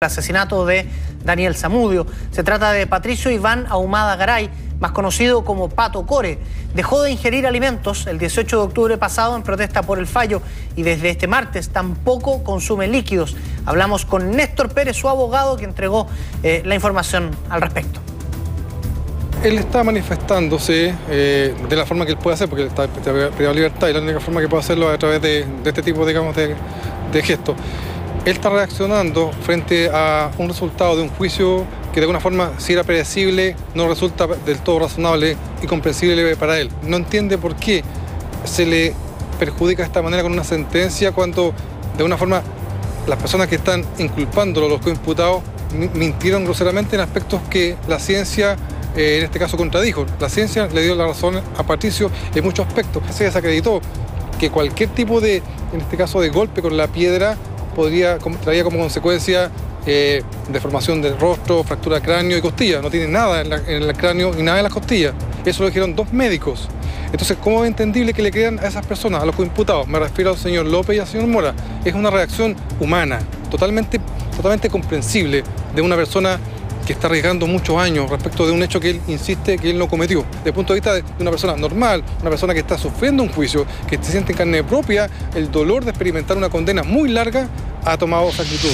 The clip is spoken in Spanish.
el asesinato de Daniel Zamudio. Se trata de Patricio Iván Ahumada Garay, más conocido como Pato Core. Dejó de ingerir alimentos el 18 de octubre pasado en protesta por el fallo y desde este martes tampoco consume líquidos. Hablamos con Néstor Pérez, su abogado, que entregó eh, la información al respecto. Él está manifestándose eh, de la forma que él puede hacer, porque él está en libertad y la única forma que puede hacerlo es a través de, este tipo digamos, de, de gestos él está reaccionando frente a un resultado de un juicio que de alguna forma, si era predecible, no resulta del todo razonable y comprensible para él. No entiende por qué se le perjudica de esta manera con una sentencia cuando de alguna forma las personas que están inculpándolo, los coimputados, mintieron groseramente en aspectos que la ciencia eh, en este caso contradijo. La ciencia le dio la razón a Patricio en muchos aspectos. Se desacreditó que cualquier tipo de, en este caso, de golpe con la piedra podría, traía como consecuencia eh, deformación del rostro, fractura de cráneo y costilla. No tiene nada en, el cráneo y nada en las costillas. Eso lo dijeron dos médicos. Entonces, ¿cómo es entendible que le crean a esas personas, a los imputados? Me refiero al señor López y al señor Mora. Es una reacción humana, totalmente, totalmente comprensible de una persona que está arriesgando muchos años respecto de un hecho que él insiste que él no cometió. Desde el punto de vista de una persona normal, una persona que está sufriendo un juicio, que se siente en carne propia el dolor de experimentar una condena muy larga, ha tomado esa actitud.